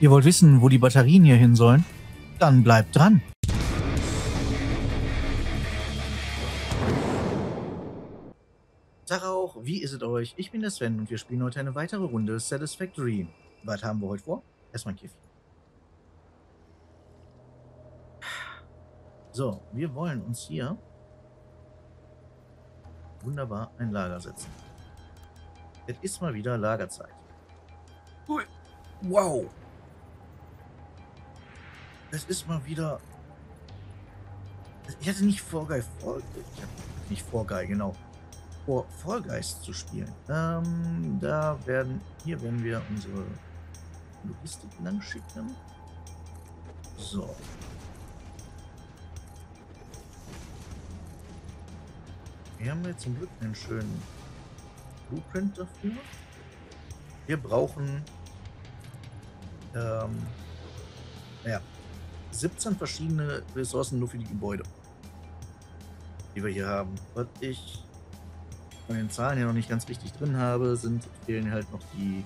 Ihr wollt wissen, wo die Batterien hier hin sollen? Dann bleibt dran. Tag auch, wie ist es euch? Ich bin der Sven und wir spielen heute eine weitere Runde Satisfactory. Was haben wir heute vor? Erstmal ein Kiff. So, wir wollen uns hier wunderbar ein Lager setzen. Es ist mal wieder Lagerzeit. Wow. Es ist mal wieder... Ich hatte nicht Vorgeil... Vor, nicht Vorgeil, genau vor Guys zu spielen. Ähm, da werden, hier werden wir unsere Logistik lang schicken. So. Wir haben jetzt zum Glück einen schönen Blueprint dafür. Wir brauchen ähm, ja, 17 verschiedene Ressourcen nur für die Gebäude, die wir hier haben. Was ich von den Zahlen ja noch nicht ganz richtig drin habe, sind fehlen halt noch die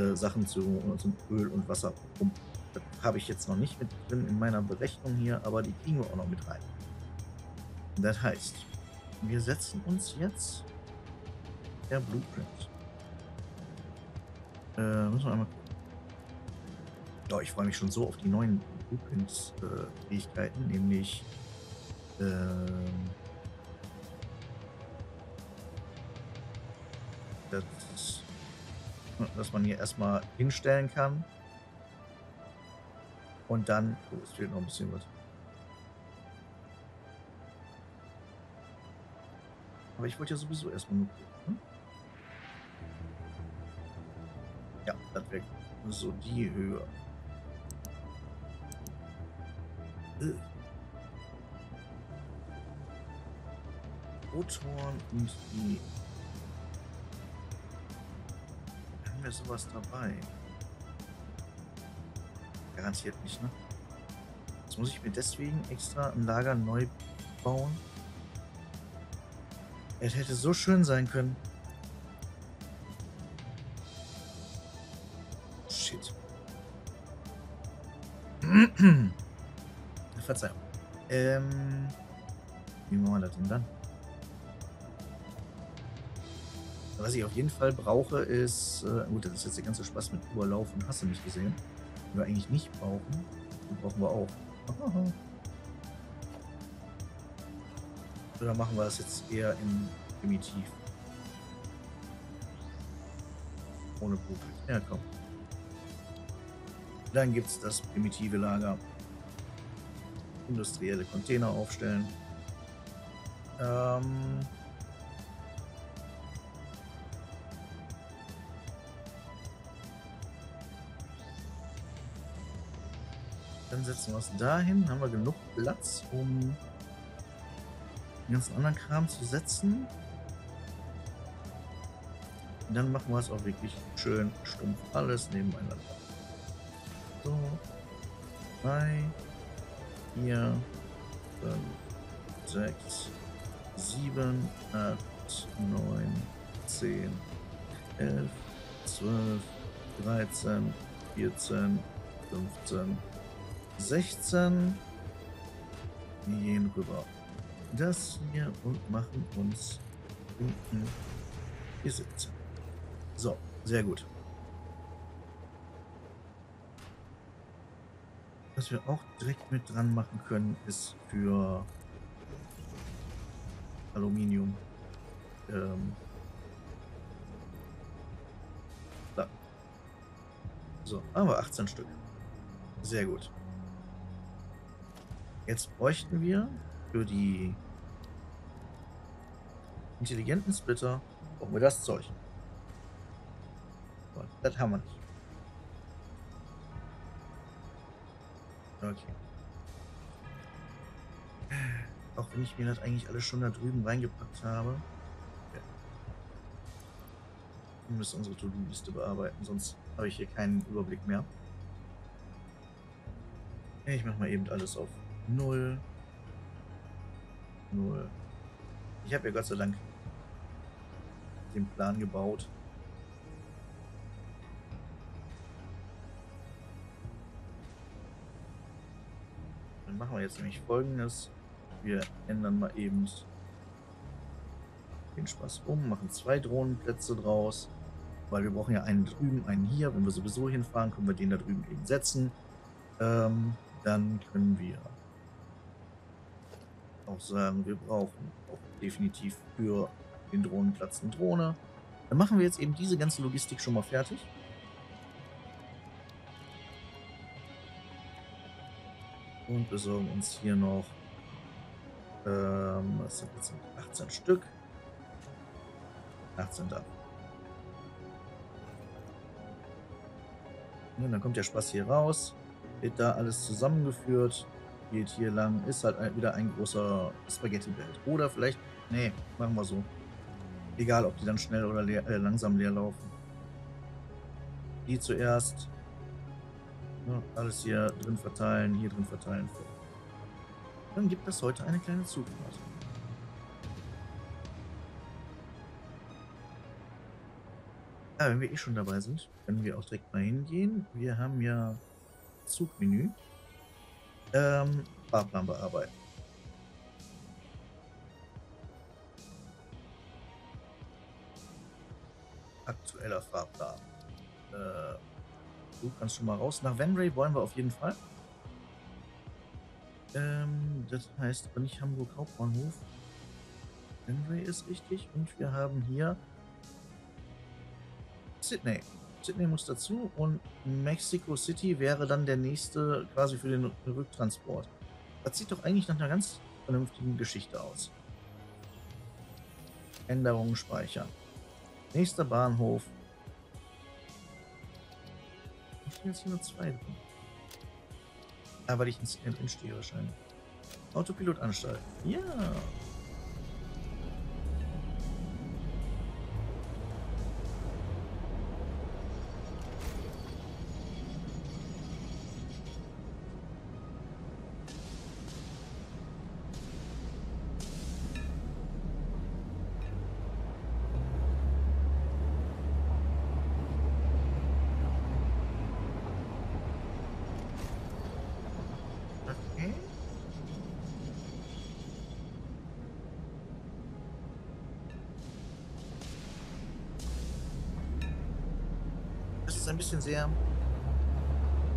äh, Sachen zu, zum Öl- und Wasserpumpen. Das habe ich jetzt noch nicht mit drin in meiner Berechnung hier, aber die kriegen wir auch noch mit rein. Das heißt, wir setzen uns jetzt der Blueprint. Äh, müssen wir einmal. Oh, ich freue mich schon so auf die neuen Blueprints-Fähigkeiten, äh, nämlich äh, das, dass man hier erstmal hinstellen kann. Und dann, oh, es fehlt noch ein bisschen was. Aber ich wollte ja sowieso erstmal nur gucken. Ja, das wäre so die Höhe. Äh. Rotoren und die wir sowas dabei? Garantiert nicht, ne? Jetzt muss ich mir deswegen extra ein Lager neu bauen. Es hätte so schön sein können. Shit. Verzeihung. Ähm, wie machen wir das denn dann? Was ich auf jeden Fall brauche, ist. Äh, gut, das ist jetzt der ganze Spaß mit Überlauf und hast du nicht gesehen. Die wir eigentlich nicht brauchen. Die brauchen wir auch. Oder machen wir das jetzt eher in primitiv? Ohne Buch. Ja, komm. Dann gibt es das primitive Lager. Industrielle Container aufstellen. Ähm. Dann setzen wir es dahin. Haben wir genug Platz, um den ganzen anderen Kram zu setzen. Dann machen wir es auch wirklich schön stumpf alles nebeneinander. So. 3, 4, 5, 6, 7, 8, 9, 10, 11, 12, 13, 14, 15, 16. Wir gehen rüber. Das hier und machen uns unten die 17. So, sehr gut. Was wir auch direkt mit dran machen können, ist für Aluminium. Ähm, da. So, aber 18 Stück. Sehr gut. Jetzt bräuchten wir für die intelligenten Splitter brauchen wir das Zeug. Das haben wir nicht. Okay. Auch wenn ich mir das eigentlich alles schon da drüben reingepackt habe. Okay. Wir müssen unsere To-Do-Liste bearbeiten, sonst habe ich hier keinen Überblick mehr. Ich mache mal eben alles auf Null. Null. Ich habe ja Gott sei Dank den Plan gebaut. Dann machen wir jetzt nämlich folgendes. Wir ändern mal eben den Spaß um, machen zwei Drohnenplätze draus. Weil wir brauchen ja einen drüben, einen hier. Wenn wir sowieso hinfahren, können wir den da drüben eben setzen. Ähm, dann können wir auch sagen, wir brauchen auch definitiv für den Drohnenplatz eine Drohne. Dann machen wir jetzt eben diese ganze Logistik schon mal fertig. Und besorgen uns hier noch, ähm, was sind jetzt 18 Stück. 18 da. Und dann kommt der Spaß hier raus, wird da alles zusammengeführt, geht hier lang, ist halt wieder ein großer Spaghetti-Belt. Oder vielleicht, nee, machen wir so. Egal, ob die dann schnell oder leer, äh, langsam leer laufen. Die zuerst. Ja, alles hier drin verteilen, hier drin verteilen. Dann gibt es heute eine kleine Zugfahrt. Ja, wenn wir eh schon dabei sind, können wir auch direkt mal hingehen. Wir haben ja Zugmenü. Ähm, Fahrplan bearbeiten. Aktueller Fahrplan. Äh, du kannst schon mal raus. Nach Venray wollen wir auf jeden Fall. Ähm, das heißt aber nicht Hamburg Hauptbahnhof. Venray ist richtig. Und wir haben hier Sydney. Sydney muss dazu und Mexico City wäre dann der nächste quasi für den Rücktransport. Das sieht doch eigentlich nach einer ganz vernünftigen Geschichte aus. Änderungen speichern. Nächster Bahnhof. Bin jetzt hier nur zwei drin. Ah, weil ich in, in stehe wahrscheinlich. Autopilot anstalten. Ja. Sehr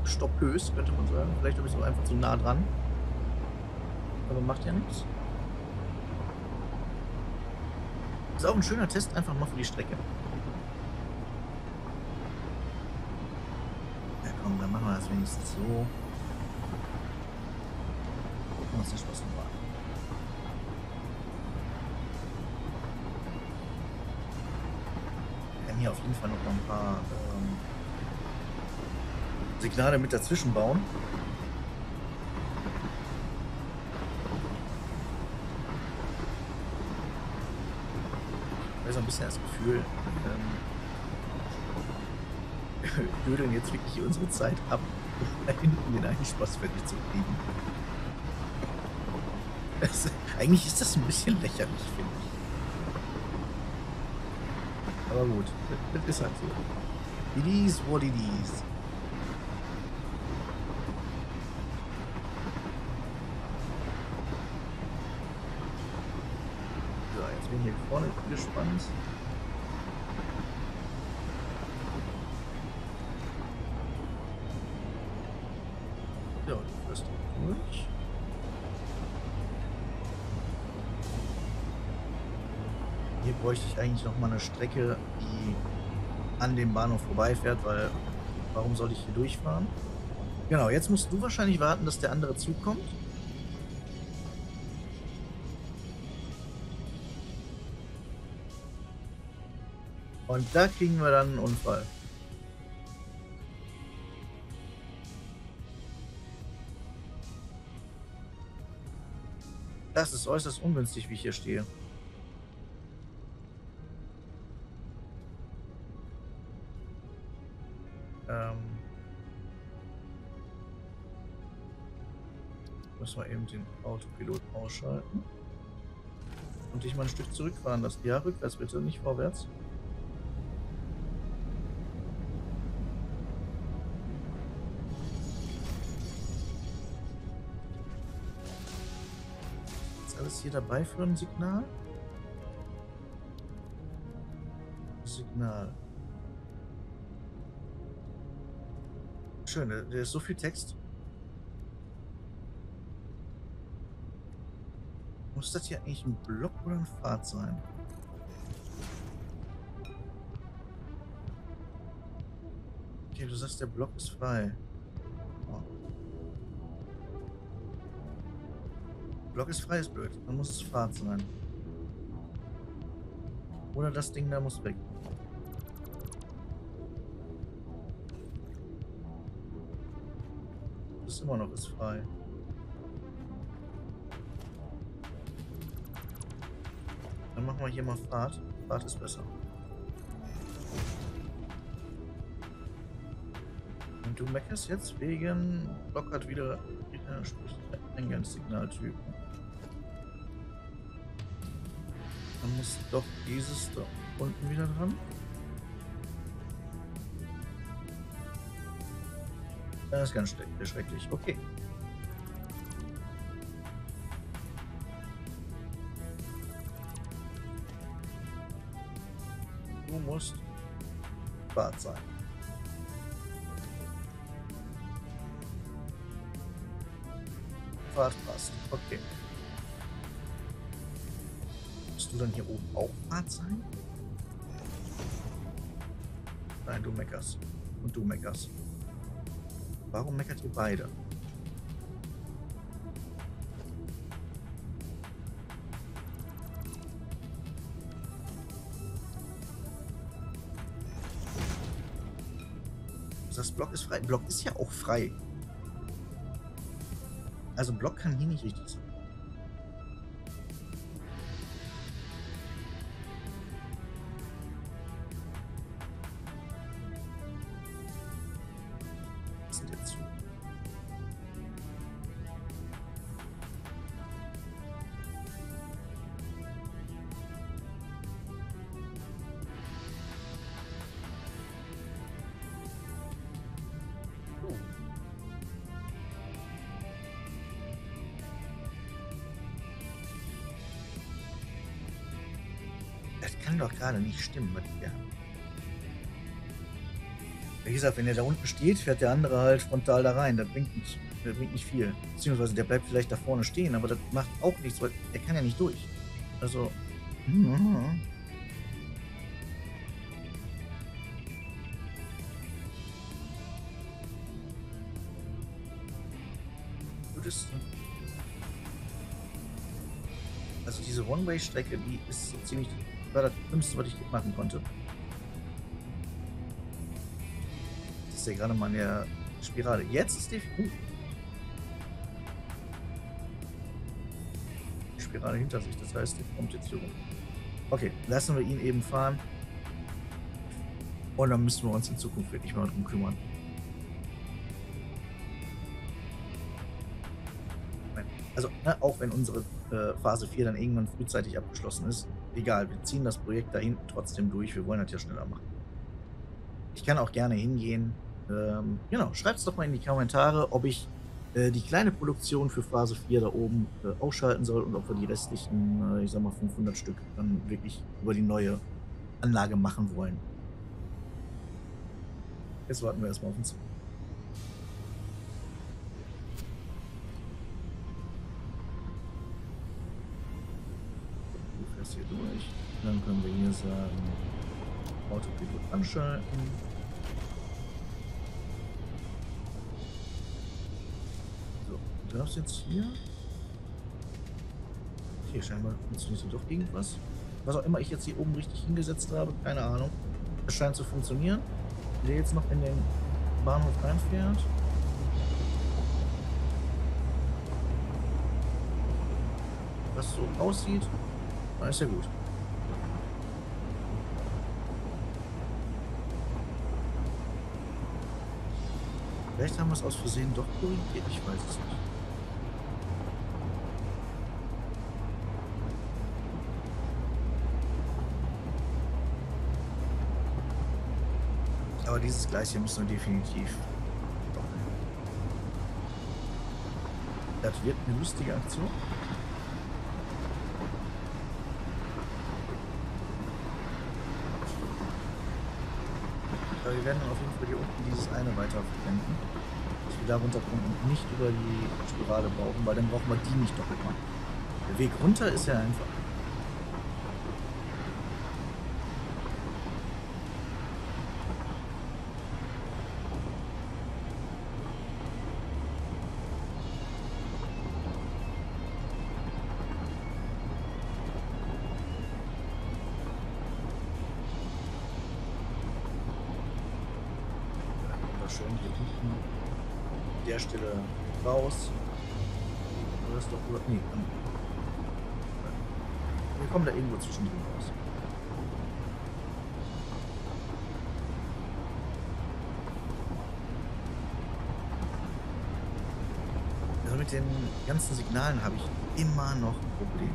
stoppös, könnte man sagen. Vielleicht habe ich so einfach zu nah dran. Aber macht ja nichts. Ist auch ein schöner Test einfach mal für die Strecke. Ja komm, dann machen wir das wenigstens so. Gucken, was der Spaß noch war. Wir haben hier auf jeden Fall noch ein paar ähm, Signale mit dazwischen bauen. Ich habe so ein bisschen das Gefühl, ähm, wir dödeln jetzt wirklich unsere Zeit ab, um den einen Spaß fertig zu kriegen. Das, eigentlich ist das ein bisschen lächerlich, finde ich. Aber gut, das ist halt so. It is what it is. hier vorne gespannt. Ja, du wirst durch. Hier bräuchte ich eigentlich noch mal eine Strecke, die an dem Bahnhof vorbeifährt, weil warum soll ich hier durchfahren? Genau, jetzt musst du wahrscheinlich warten, dass der andere Zug kommt. Und da kriegen wir dann einen Unfall. Das ist äußerst ungünstig, wie ich hier stehe. Ähm müssen wir eben den Autopilot ausschalten. Und dich mal ein Stück zurückfahren lassen. Ja, rückwärts bitte, nicht vorwärts. Alles hier dabei für ein Signal? Signal. Schön, da ist so viel Text. Muss das hier eigentlich ein Block oder ein Pfad sein? Okay, du sagst, der Block ist frei. Block ist frei, ist blöd. Dann muss es Pfad sein. Oder das Ding da muss weg. Ist immer noch ist frei. Dann machen wir hier mal Fahrt. Fahrt ist besser. Und du meckerst jetzt wegen Block hat wieder äh, Eingangssignaltypen. Dann muss doch dieses da unten wieder dran. Das ist ganz schrecklich. Okay. Du musst Bad sein. Fahrt passt. Okay. Musst du dann hier oben auch Fahrt sein? Nein, du meckerst. Und du meckerst. Warum meckert ihr beide? Das Block ist frei. Block ist ja auch frei. Also Block kann hier nicht richtig sein. Kann doch gerade nicht stimmen, was wir haben. Wie gesagt, wenn er da unten steht, fährt der andere halt frontal da rein. Das bringt nicht, das bringt nicht viel. Beziehungsweise der bleibt vielleicht da vorne stehen, aber das macht auch nichts, weil er kann ja nicht durch. Also. Mm Also diese One-Way-Strecke, die ist so ziemlich war das Dümmste, was ich machen konnte. Das ist ja gerade mal in der Spirale. Jetzt ist die... Uh. Die Spirale hinter sich, das heißt, die kommt jetzt hier rum. Okay, lassen wir ihn eben fahren. Und dann müssen wir uns in Zukunft wirklich mal drum kümmern. Also, ne, auch wenn unsere äh, Phase 4 dann irgendwann frühzeitig abgeschlossen ist, egal, wir ziehen das Projekt da hinten trotzdem durch. Wir wollen das ja schneller machen. Ich kann auch gerne hingehen. Ähm, genau, schreibt es doch mal in die Kommentare, ob ich äh, die kleine Produktion für Phase 4 da oben äh, ausschalten soll und ob wir die restlichen, äh, ich sag mal 500 Stück, dann wirklich über die neue Anlage machen wollen. Jetzt warten wir erstmal auf uns. hier Dann können wir hier sagen, Autopilot anschalten. So, du darfst jetzt hier. Hier scheinbar funktioniert doch irgendwas. Was auch immer ich jetzt hier oben richtig hingesetzt habe, keine Ahnung. Es scheint zu funktionieren. Der jetzt noch in den Bahnhof reinfährt. Was so aussieht, na, ist ja gut. Vielleicht haben wir es aus Versehen doch korrigiert, ich weiß es nicht. Aber dieses Gleis hier müssen wir definitiv doppeln. Das wird eine lustige Aktion. Aber wir werden auf jeden Fall dieses eine weiter verwenden. Dass wir da runterkommen und nicht über die Spirale brauchen, weil dann brauchen wir die nicht doppelt machen. Der Weg runter ist ja einfach. Mit den ganzen Signalen habe ich immer noch ein Problem.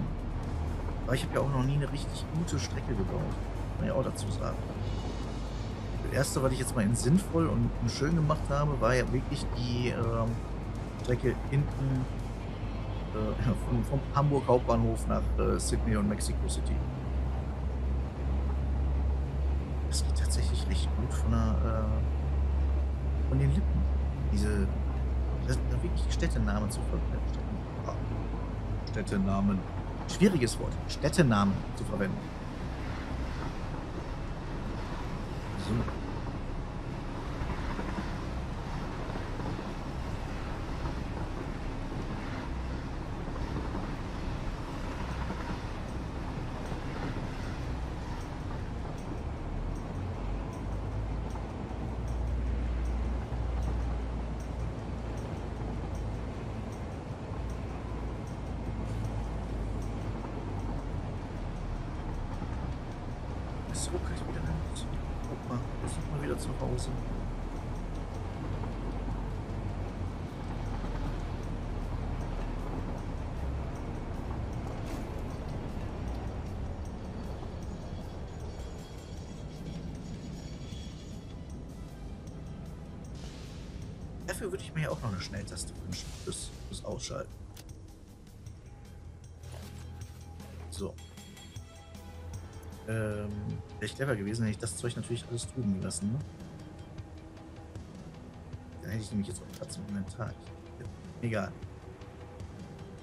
Aber ich habe ja auch noch nie eine richtig gute Strecke gebaut. Man ja auch dazu sagen erste, was ich jetzt mal in sinnvoll und schön gemacht habe, war ja wirklich die ähm, Strecke hinten äh, vom, vom, Hamburg Hauptbahnhof nach äh, Sydney und Mexico City. Das geht tatsächlich recht gut von, der, äh, von den Lippen. Diese das sind wirklich Städtenamen zu verwenden. Städtenamen. Schwieriges Wort. Städtenamen zu verwenden. So. So kann ich wieder nicht. Guck mal, wir sind mal wieder zu Hause. Dafür würde ich mir ja auch noch eine Schnelltaste wünschen fürs, fürs Ausschalten. So. Ähm, wäre ich clever gewesen, hätte ich das Zeug natürlich alles drüben gelassen, ne? Dann hätte ich nämlich jetzt auch Platz im Inventar. Egal.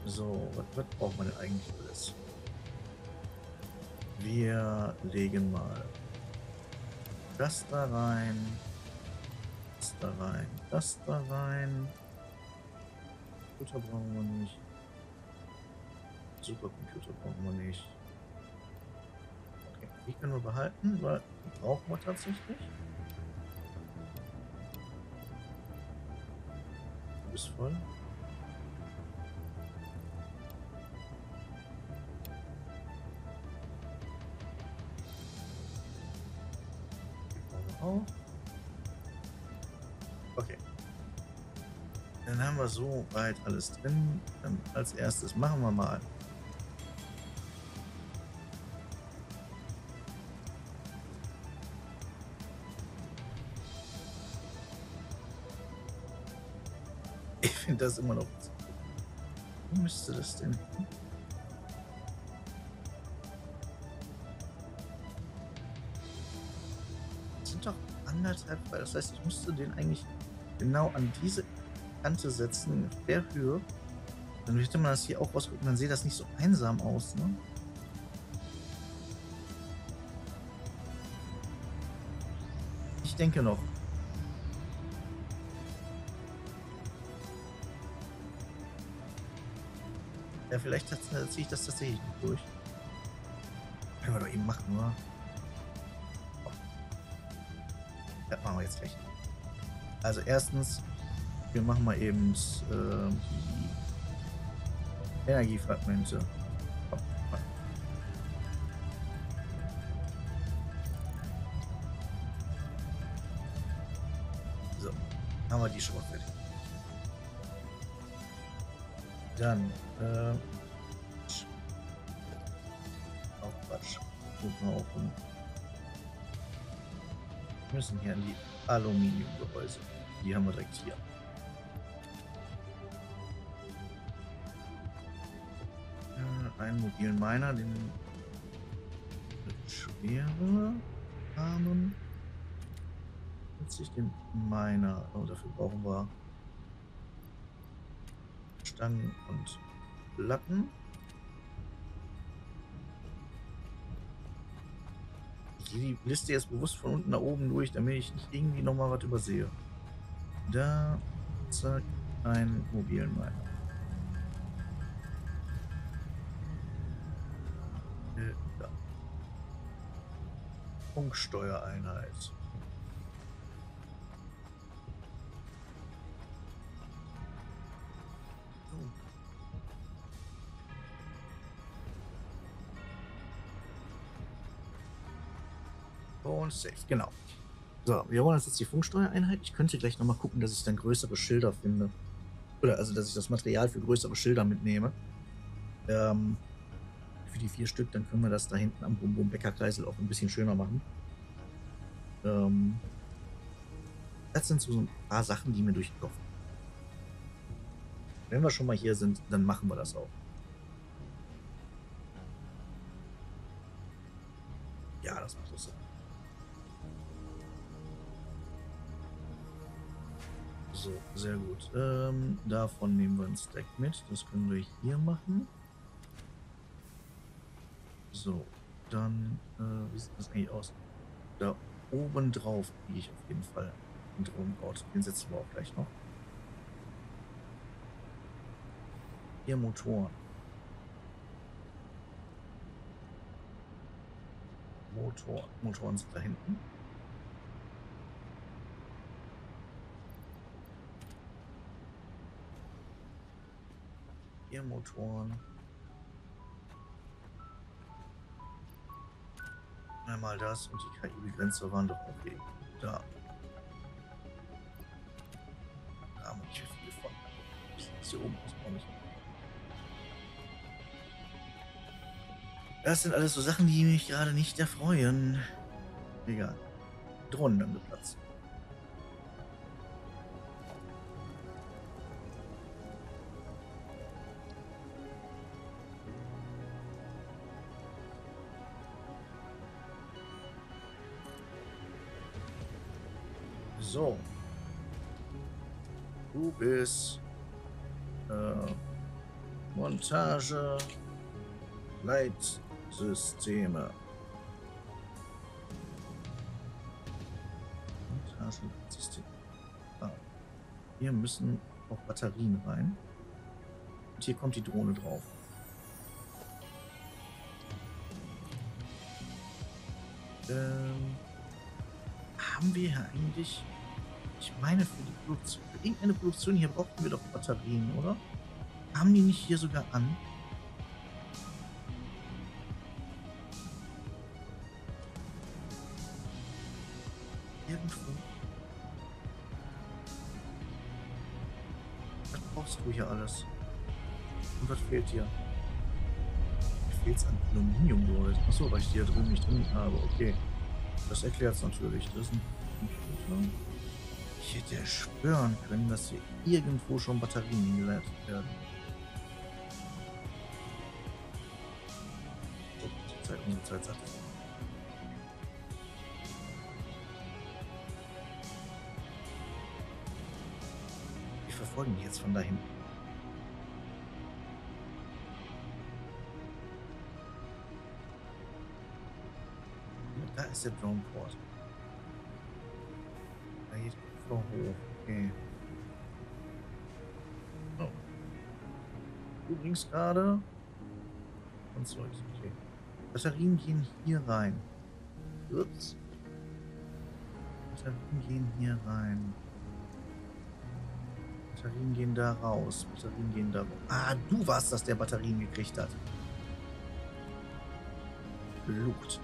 So, was, was braucht man denn eigentlich alles? Wir legen mal das da rein, das da rein, das da rein. Computer brauchen wir nicht. Supercomputer brauchen wir nicht. Die können wir behalten, weil die brauchen wir tatsächlich. Du bist voll. Okay. Dann haben wir so weit alles drin. Dann als erstes machen wir mal finde das immer noch. Wo müsste das denn? Das sind doch anderthalb, das heißt, ich müsste den eigentlich genau an diese Kante setzen, in der Höhe. Dann hätte man das hier auch rausgucken, dann sieht das nicht so einsam aus, ne? Ich denke noch. Ja, vielleicht ziehe ich das tatsächlich nicht durch. Können wir doch eben machen, oder? Oh. Das machen wir jetzt gleich. Also erstens, wir machen mal eben äh, Energiefragmente. So, haben wir die schon mal Dann, äh. Auch Quatsch. Wir brauchen. Wir müssen hier an die Aluminiumgehäuse. Die haben wir direkt hier. Äh, einen mobilen Miner, den schwere haben. setze ich den meiner. Oh, dafür brauchen wir Stangen und Platten. Ich gehe die Liste jetzt bewusst von unten nach oben durch, damit ich nicht irgendwie nochmal was übersehe. Da, zack, einen mobilen Miner. Äh. Funksteuereinheit. Und safe, genau. So, wir holen uns jetzt die Funksteuereinheit. Ich könnte gleich nochmal gucken, dass ich dann größere Schilder finde. Oder also, dass ich das Material für größere Schilder mitnehme. Ähm, für die vier Stück, dann können wir das da hinten am Bum Bum Bäckerkreisel auch ein bisschen schöner machen. Ähm, das sind so ein paar Sachen, die mir durch den Kopf. Wenn wir schon mal hier sind, dann machen wir das auch. Ja, das macht so. So, sehr gut. Ähm, davon nehmen wir ein Stack mit. Das können wir hier machen. So, dann, äh, wie sieht das eigentlich aus? Da oben drauf kriege ich auf jeden Fall einen Drohnenbord. Den setzen wir auch gleich noch. Hier Motoren. Motor. Motoren sind da hinten. Hier Motoren. Einmal das und die KI-Begrenzer waren doch okay. Da. Da haben wir nicht viel von. Hier oben auch nicht. Das sind alles so Sachen, die mich gerade nicht erfreuen. Egal. Drohnen dann So. Du bist äh, Montage Leitsysteme. Montage Leitsysteme. Ah. Hier müssen auch Batterien rein. Und hier kommt die Drohne drauf. Ähm, haben wir hier eigentlich ich meine, für die Produktion, für irgendeine Produktion hier brauchten wir doch Batterien, oder? Haben die nicht hier sogar an? Irgendwo. Was brauchst du hier alles? Und was fehlt? Mir fehlt an Aluminium, Leute. Achso, weil ich die ja drüben nicht drin habe. Okay. Das erklärt es natürlich. Das ist ein. Ich hätte schwören können, dass hier irgendwo schon Batterien geleitet werden. Oh, Zeit, Zeit sagt. Wir verfolgen die jetzt von dahin. Da ist der Drone Port. Hoch. Okay. Oh. Du bringst gerade. Und so ist okay. Batterien gehen hier rein. Ups. Batterien gehen hier rein. Batterien gehen da raus. Batterien gehen da. Ah, du warst das, der Batterien gekriegt hat. Gelugt.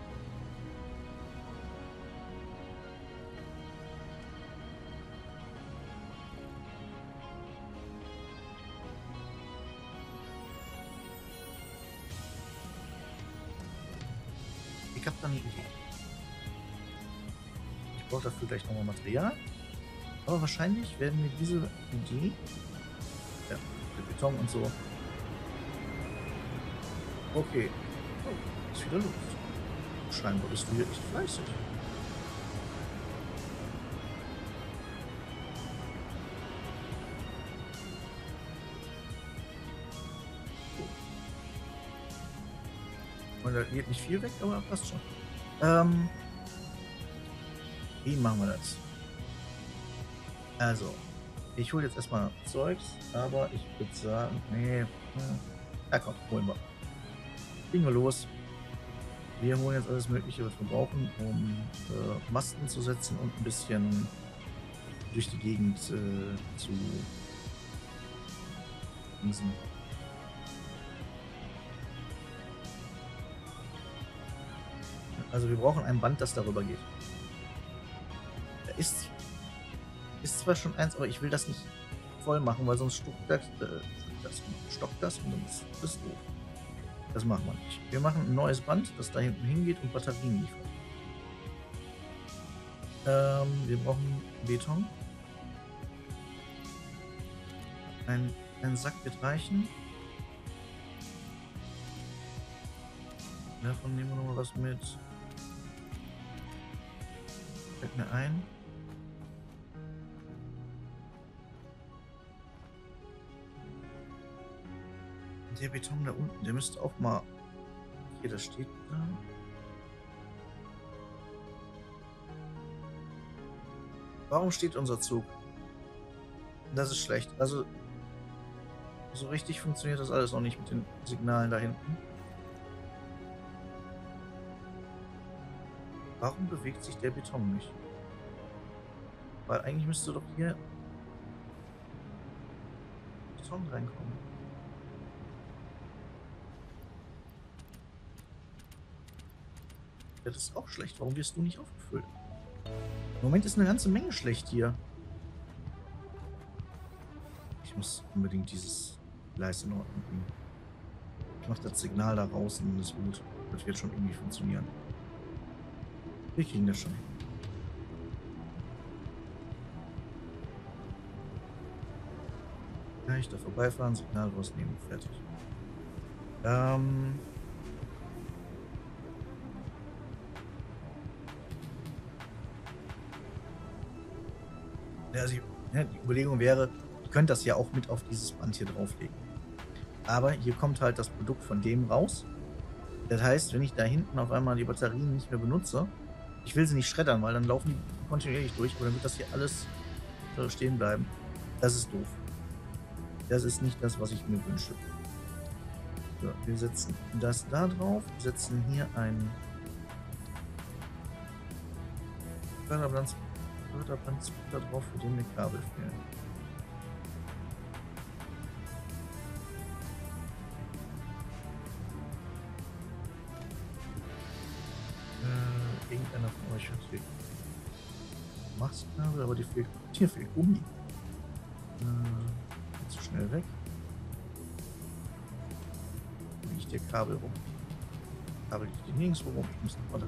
Ich habe da eine Idee. Ich brauche dafür gleich nochmal Material. Aber wahrscheinlich werden wir diese Idee, ja, mit Beton und so. Okay. Oh, ist wieder Luft. Scheinbar bist du hier echt fleißig. Da geht nicht viel weg, aber passt schon. Ähm, wie machen wir das? Also, ich hole jetzt erstmal Zeugs, aber ich würde sagen, nee, hm, ja komm, holen wir. Gehen wir los. Wir holen jetzt alles Mögliche, was wir brauchen, um äh, Masten zu setzen und ein bisschen durch die Gegend äh, zu diesen Also wir brauchen ein Band, das darüber geht. Da ist, ist zwar schon eins, aber ich will das nicht voll machen, weil sonst stockt das, äh, das, stockt das und dann ist doof. Das machen wir nicht. Wir machen ein neues Band, das da hinten hingeht und Batterien liefert. Ähm, wir brauchen Beton. Ein, ein Sack wird reichen. Davon nehmen wir noch mal was mit. Fällt mir ein. Der Beton da unten, der müsste auch mal. Hier, das steht da. Warum steht unser Zug? Das ist schlecht. Also, so richtig funktioniert das alles noch nicht mit den Signalen da hinten. Warum bewegt sich der Beton nicht? Weil eigentlich müsste doch hier Beton reinkommen. Das ist auch schlecht. Warum wirst du nicht aufgefüllt? Im Moment ist eine ganze Menge schlecht hier. Ich muss unbedingt dieses Gleis in Ordnung bringen. Ich mache das Signal da raus und das ist gut. Das wird schon irgendwie funktionieren. Wir kriegen das schon hin. Ja, ich da vorbeifahren, Signal rausnehmen, fertig. Ähm. Ja, also, ja, die Überlegung wäre, ihr könnt das ja auch mit auf dieses Band hier drauflegen. Aber hier kommt halt das Produkt von dem raus. Das heißt, wenn ich da hinten auf einmal die Batterien nicht mehr benutze, ich will sie nicht schreddern, weil dann laufen die kontinuierlich durch, aber dann wird das hier alles stehen bleiben. Das ist doof. Das ist nicht das, was ich mir wünsche. So, wir setzen das da drauf, setzen hier ein Förderband da drauf, für den mir Kabel fehlen. Hier Mastkabel, aber die fehlt. Hier fehlt Gummi. Äh, zu schnell weg. Wie ich der Kabel rum. Kabel liegt nirgendwo rum. Ich muss noch.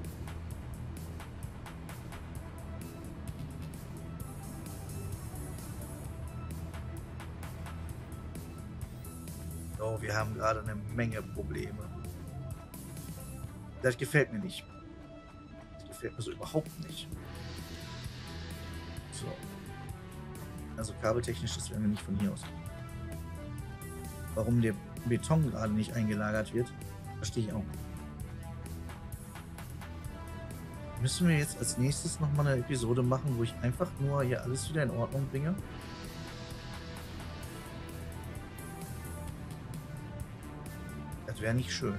Oh, wir haben gerade eine Menge Probleme. Das gefällt mir nicht gefällt mir so überhaupt nicht. So. Also kabeltechnisch, das werden wir nicht von hier aus. Warum der Beton gerade nicht eingelagert wird, verstehe ich auch. Müssen wir jetzt als nächstes nochmal eine Episode machen, wo ich einfach nur hier alles wieder in Ordnung bringe? Das wäre nicht schön.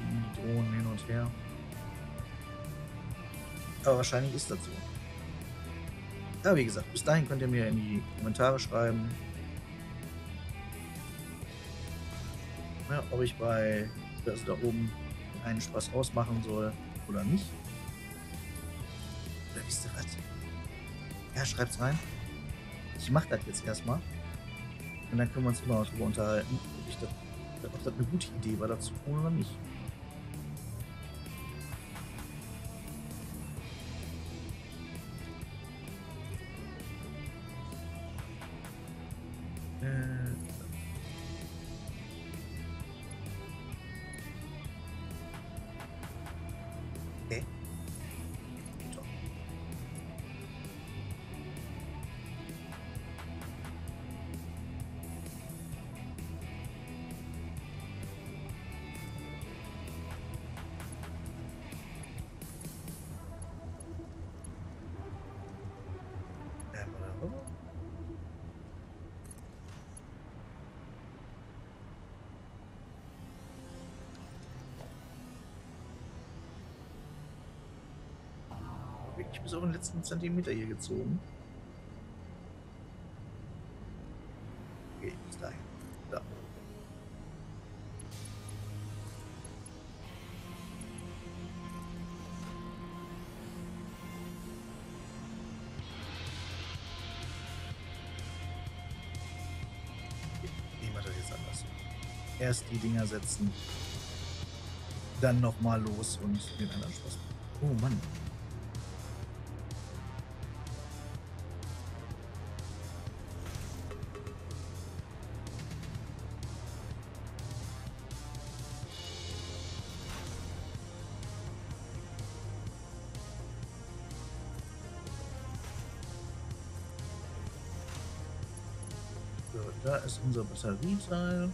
Die Drohnen hin und her. Aber wahrscheinlich ist das so. Ja, wie gesagt, bis dahin könnt ihr mir in die Kommentare schreiben, ja, ob ich bei also da oben einen Spaß ausmachen soll oder nicht. Oder wisst ihr was? Ja, schreibt's rein. Ich mach das jetzt erstmal. Und dann können wir uns immer noch darüber unterhalten, ob, das, ob das eine gute Idee war, das zu tun oder nicht. Den letzten Zentimeter hier gezogen. Okay, bis dahin. Da. Gehen wir das jetzt anders. Erst die Dinger setzen, dann nochmal los und den anderen Spaß. Oh Mann. Ist unser Batterieteil.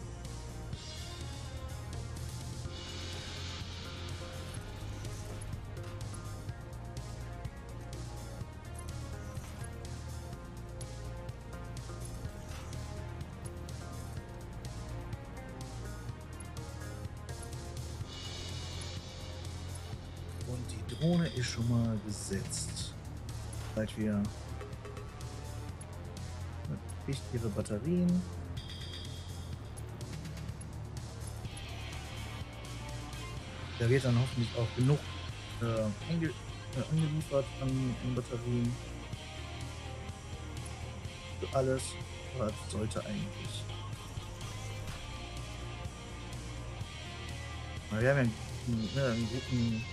Und die Drohne ist schon mal gesetzt. Seit wir kriegt ihre Batterien. Da wird dann hoffentlich auch genug äh, äh, angeliefert an, an Batterien. Für alles. Was sollte eigentlich. Wir haben ja einen, ne, einen guten,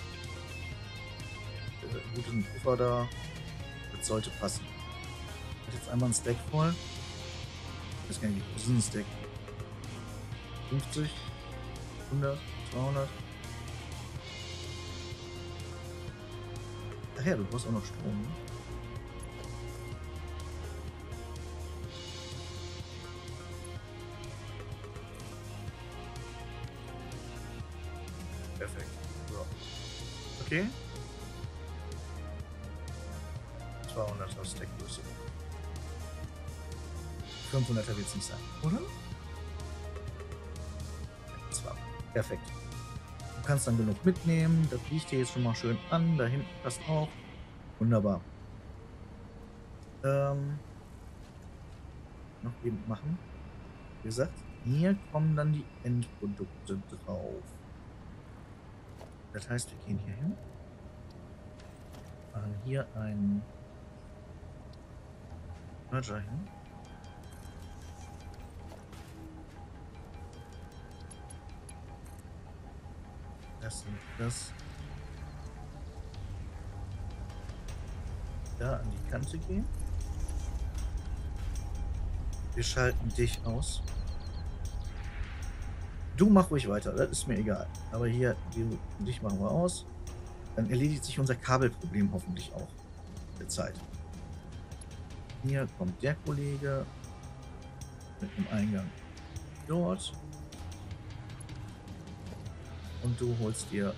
äh, guten Puffer da. Das sollte passen. Ich jetzt einmal ein Stack voll. Ich weiß gar nicht, wie groß ist ein Stack? 50? 100? 200? Ja, du brauchst auch noch Strom. Ne? Perfekt. So. Okay. 200er Stackgröße. 500er wird es nicht sein, oder? Zwar. Perfekt. Kannst dann genug mitnehmen. Das liegt hier jetzt schon mal schön an. Da hinten passt auch. Wunderbar. Ähm, noch eben machen. Wie gesagt, hier kommen dann die Endprodukte drauf. Das heißt, wir gehen hier hin. Machen hier ein Merger hin. Lassen das da an die Kante gehen. Wir schalten dich aus. Du mach ruhig weiter, das ist mir egal. Aber hier, die, dich machen wir aus. Dann erledigt sich unser Kabelproblem hoffentlich auch. Der Zeit. Hier kommt der Kollege mit dem Eingang dort. Und du holst dir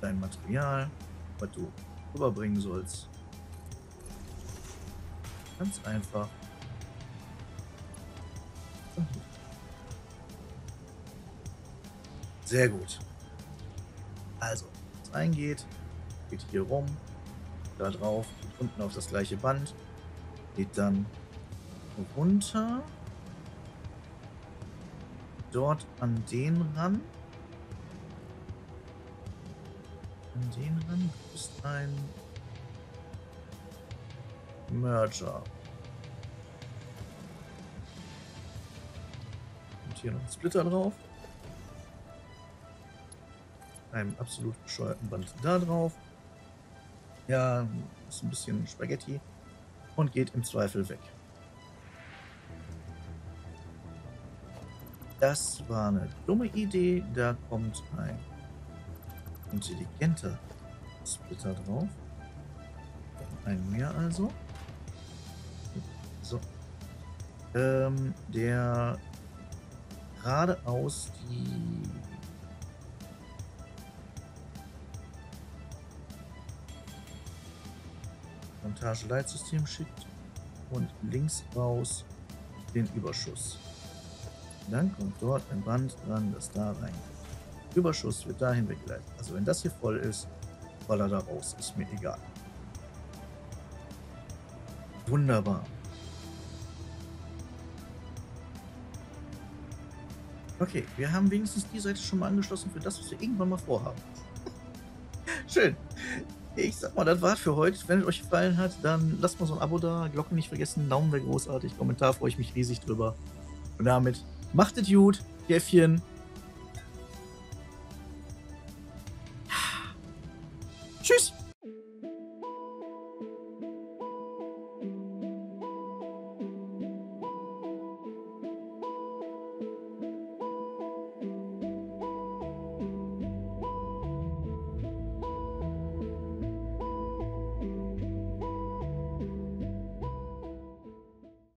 dein Material, was du rüberbringen sollst. Ganz einfach. Sehr gut. Also, was eingeht, geht hier rum, da drauf, geht unten auf das gleiche Band, geht dann runter, dort an den ran. An den ran ist ein Merger. Und hier noch ein Splitter drauf. Einem absolut bescheuerten Band da drauf. Ja, ist ein bisschen Spaghetti. Und geht im Zweifel weg. Das war eine dumme Idee. Da kommt ein intelligenter Splitter drauf. Ein mehr also. So. Ähm, der geradeaus die Montageleitsystem schickt und links raus den Überschuss. Dann kommt dort ein Band dran, das da rein. Überschuss wird dahin weggeleitet. Also wenn das hier voll ist, baller da raus. Ist mir egal. Wunderbar. Okay, wir haben wenigstens die Seite schon mal angeschlossen für das, was wir irgendwann mal vorhaben. Schön. Ich sag mal, das war's für heute. Wenn es euch gefallen hat, dann lasst mal so ein Abo da, Glocke nicht vergessen, Daumen wäre großartig, Kommentar freue ich mich riesig drüber. Und damit macht es gut, Gäffchen.